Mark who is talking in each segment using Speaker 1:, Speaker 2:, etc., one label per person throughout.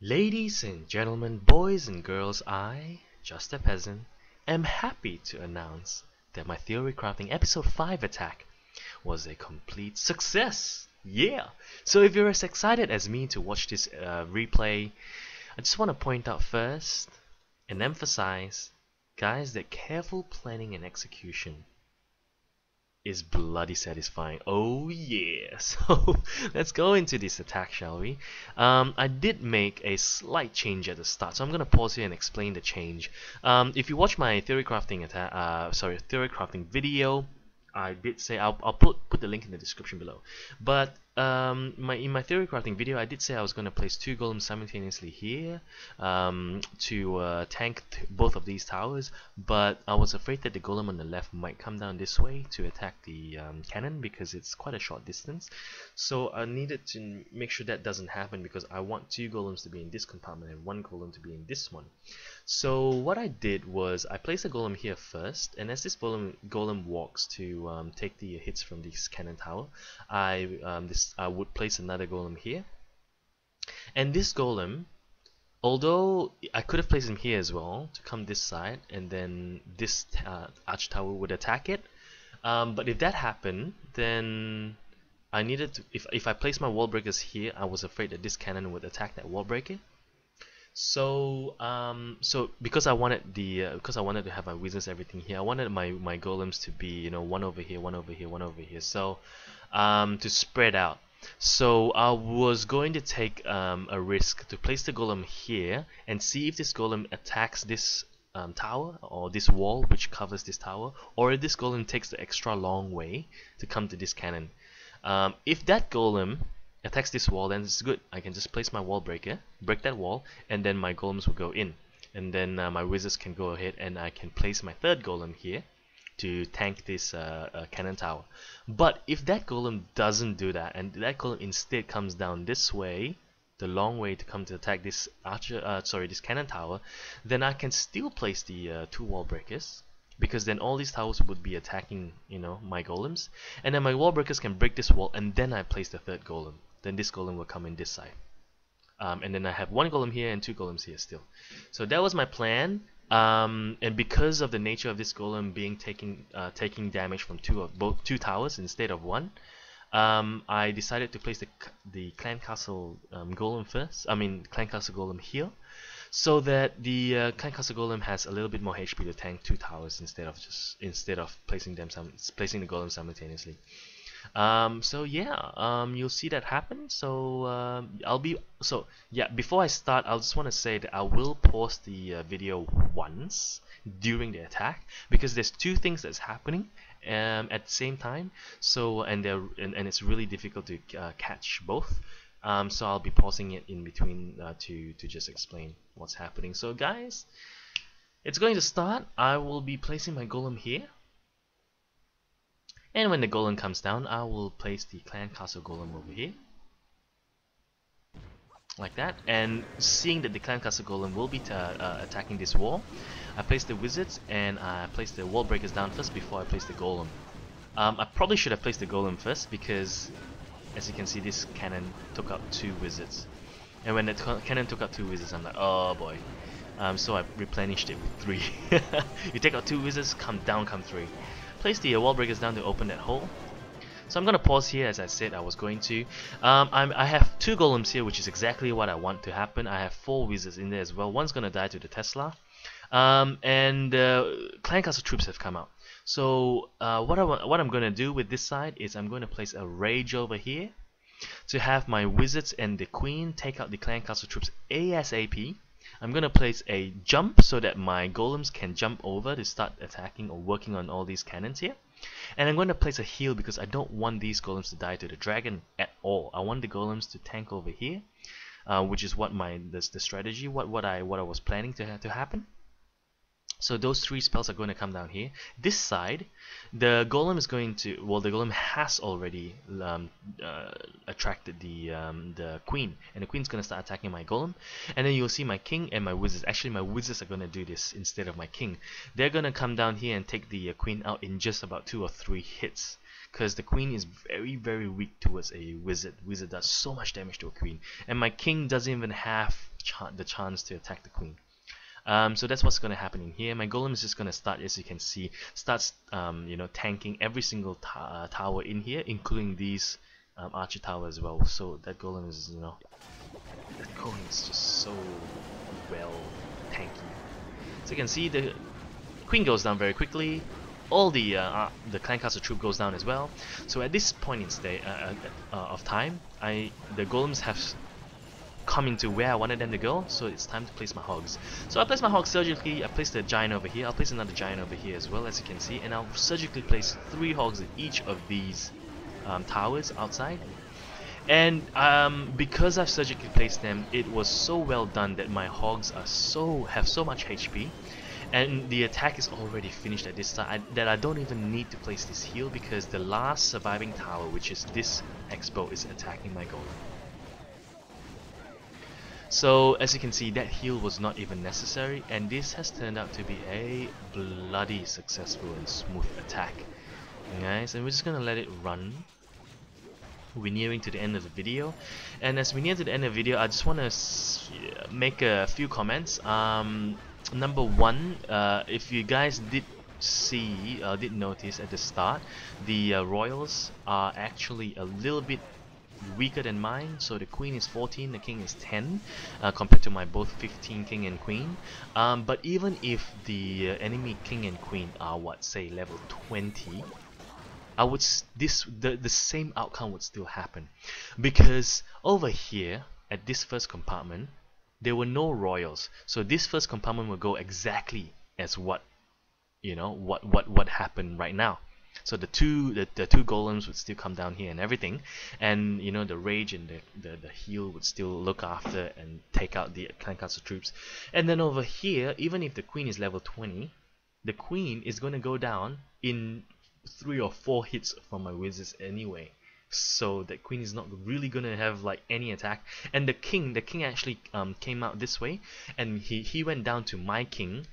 Speaker 1: Ladies and gentlemen, boys and girls, I, just a peasant, am happy to announce that my Theory Crafting Episode 5 attack was a complete success! Yeah! So if you're as excited as me to watch this uh, replay, I just want to point out first and emphasize, guys, that careful planning and execution is bloody satisfying. Oh yeah! So let's go into this attack, shall we? Um, I did make a slight change at the start, so I'm gonna pause here and explain the change. Um, if you watch my theory crafting attack, uh, sorry, theory crafting video, I did say I'll, I'll put put the link in the description below. But um, my in my theory crafting video, I did say I was going to place two golems simultaneously here um, to uh, tank both of these towers. But I was afraid that the golem on the left might come down this way to attack the um, cannon because it's quite a short distance. So I needed to make sure that doesn't happen because I want two golems to be in this compartment and one golem to be in this one. So what I did was I placed a golem here first, and as this golem, golem walks to um, take the hits from this cannon tower, I um, this I would place another golem here, and this golem, although I could have placed him here as well to come this side, and then this uh, arch tower would attack it. Um, but if that happened, then I needed to. If if I placed my wall breakers here, I was afraid that this cannon would attack that wall breaker so um, so because I wanted the uh, because I wanted to have my wizards everything here I wanted my my golems to be you know one over here one over here one over here. So um, to spread out. So I was going to take um, a risk to place the golem here and see if this golem attacks this um, tower or this wall which covers this tower or if this golem takes the extra long way to come to this cannon. Um, if that golem attacks this wall then it's good. I can just place my wall breaker break that wall and then my golems will go in. And then uh, my wizards can go ahead and I can place my third golem here to tank this uh, uh, cannon tower. But if that golem doesn't do that and that golem instead comes down this way the long way to come to attack this archer uh, sorry this cannon tower then I can still place the uh, two wall breakers because then all these towers would be attacking you know my golems. And then my wall breakers can break this wall and then I place the third golem then this golem will come in this side. Um, and then I have one golem here and two golems here still. So that was my plan. Um, and because of the nature of this golem being taking uh, taking damage from two of both two towers instead of one, um, I decided to place the the clan castle um, golem first. I mean clan castle golem here, so that the uh, clan castle golem has a little bit more HP to tank two towers instead of just instead of placing them some placing the golem simultaneously. Um, so yeah, um, you'll see that happen. So um, I'll be so yeah. Before I start, I just want to say that I will pause the uh, video once during the attack because there's two things that's happening um, at the same time. So and they're and, and it's really difficult to uh, catch both. Um, so I'll be pausing it in between uh, to to just explain what's happening. So guys, it's going to start. I will be placing my golem here. And when the golem comes down, I will place the clan castle golem over here. Like that. And seeing that the clan castle golem will be uh, attacking this wall, I place the wizards and I place the wall breakers down first before I place the golem. Um, I probably should have placed the golem first because as you can see this cannon took out two wizards. And when the cannon took out two wizards I'm like, oh boy. Um, so I replenished it with three. you take out two wizards, come down, come three place the wall breakers down to open that hole. So I'm going to pause here as I said I was going to. Um, i have two golems here which is exactly what I want to happen. I have four wizards in there as well. One's going to die to the Tesla. Um, and uh, Clan Castle troops have come out. So uh, what, I what I'm going to do with this side is I'm going to place a Rage over here to have my wizards and the queen take out the Clan Castle troops ASAP. I'm going to place a jump so that my golems can jump over to start attacking or working on all these cannons here. And I'm going to place a heal because I don't want these golems to die to the dragon at all. I want the golems to tank over here, uh, which is what my the, the strategy, what what I what I was planning to to happen. So those three spells are going to come down here. This side, the golem is going to well, the golem has already um, uh, attracted the um, the queen, and the queen's going to start attacking my golem. And then you'll see my king and my wizards. Actually, my wizards are going to do this instead of my king. They're going to come down here and take the uh, queen out in just about two or three hits. Because the queen is very very weak towards a wizard. Wizard does so much damage to a queen, and my king doesn't even have ch the chance to attack the queen. Um, so that's what's going to happen in here. My golem is just going to start, as you can see, starts um, you know tanking every single uh, tower in here, including these um, archer tower as well. So that golem is you know that golem is just so well tanky. So you can see the queen goes down very quickly. All the uh, uh, the clan castle troop goes down as well. So at this point in state uh, uh, uh, of time, I the golems have coming to where I wanted them to go, so it's time to place my hogs. So I place my hogs surgically, I place the giant over here, I'll place another giant over here as well as you can see, and I'll surgically place three hogs in each of these um, towers outside. And um, because I've surgically placed them, it was so well done that my hogs are so have so much HP and the attack is already finished at this time that I don't even need to place this heal because the last surviving tower which is this X-Bow is attacking my golem. So as you can see that heal was not even necessary and this has turned out to be a bloody successful and smooth attack. Guys, and we're just gonna let it run. We're nearing to the end of the video and as we near to the end of the video I just want to make a few comments. Um, number one, uh, if you guys did see, uh, did notice at the start, the uh, royals are actually a little bit weaker than mine so the queen is 14 the king is 10 uh, compared to my both 15 king and queen. Um, but even if the uh, enemy king and queen are what say level 20 I would this the, the same outcome would still happen. Because over here at this first compartment there were no royals. So this first compartment will go exactly as what you know what what what happened right now so the two the, the two golems would still come down here and everything, and you know the rage and the, the, the heal would still look after and take out the clan castle troops. And then over here, even if the queen is level 20, the queen is going to go down in three or four hits from my wizards anyway. So that queen is not really gonna have like any attack. And the king the king actually um, came out this way and he he went down to my king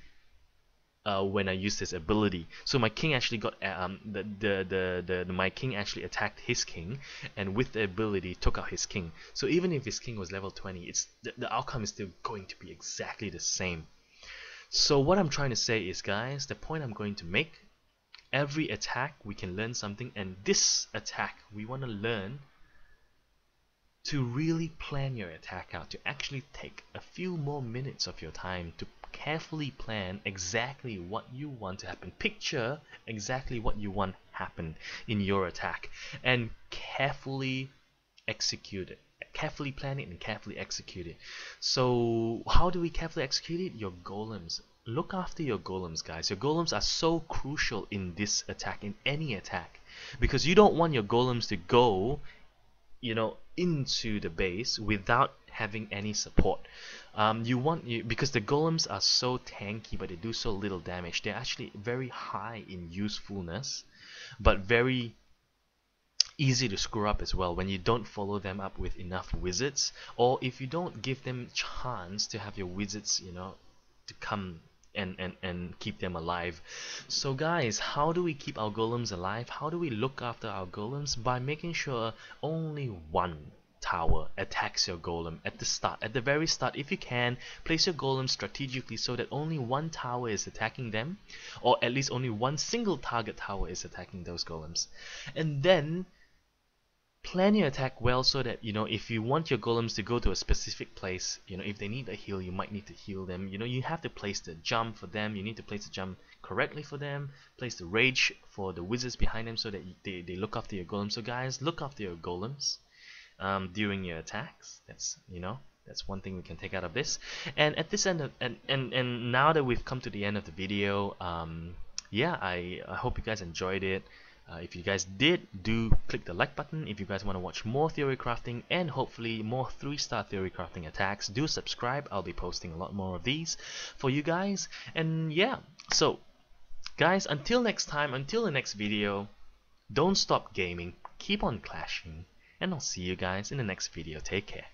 Speaker 1: uh, when I used this ability. So my king actually got uh, um, the, the, the, the, the, my king actually attacked his king and with the ability took out his king. So even if his king was level 20, it's the, the outcome is still going to be exactly the same. So what I'm trying to say is guys, the point I'm going to make, every attack we can learn something and this attack we want to learn to really plan your attack out, to actually take a few more minutes of your time to carefully plan exactly what you want to happen. Picture exactly what you want happen in your attack and carefully execute it. Carefully plan it and carefully execute it. So how do we carefully execute it? Your golems. Look after your golems guys. Your golems are so crucial in this attack, in any attack. Because you don't want your golems to go you know into the base without having any support. Um, you want you because the golems are so tanky, but they do so little damage. They're actually very high in usefulness, but very easy to screw up as well when you don't follow them up with enough wizards, or if you don't give them chance to have your wizards, you know, to come and, and, and keep them alive. So guys, how do we keep our golems alive? How do we look after our golems? By making sure only one tower attacks your golem at the start. At the very start, if you can, place your golem strategically so that only one tower is attacking them, or at least only one single target tower is attacking those golems. And then plan your attack well so that you know if you want your golems to go to a specific place you know if they need a heal you might need to heal them. You know you have to place the jump for them. You need to place the jump correctly for them. Place the rage for the wizards behind them so that they, they look after your golems. So guys look after your golems um, during your attacks. That's you know that's one thing we can take out of this. And at this end of, and, and and now that we've come to the end of the video, um, yeah, I I hope you guys enjoyed it. Uh, if you guys did, do click the like button. If you guys want to watch more theory crafting and hopefully more 3-star theory crafting attacks, do subscribe. I'll be posting a lot more of these for you guys. And yeah, so guys, until next time, until the next video, don't stop gaming, keep on clashing, and I'll see you guys in the next video. Take care.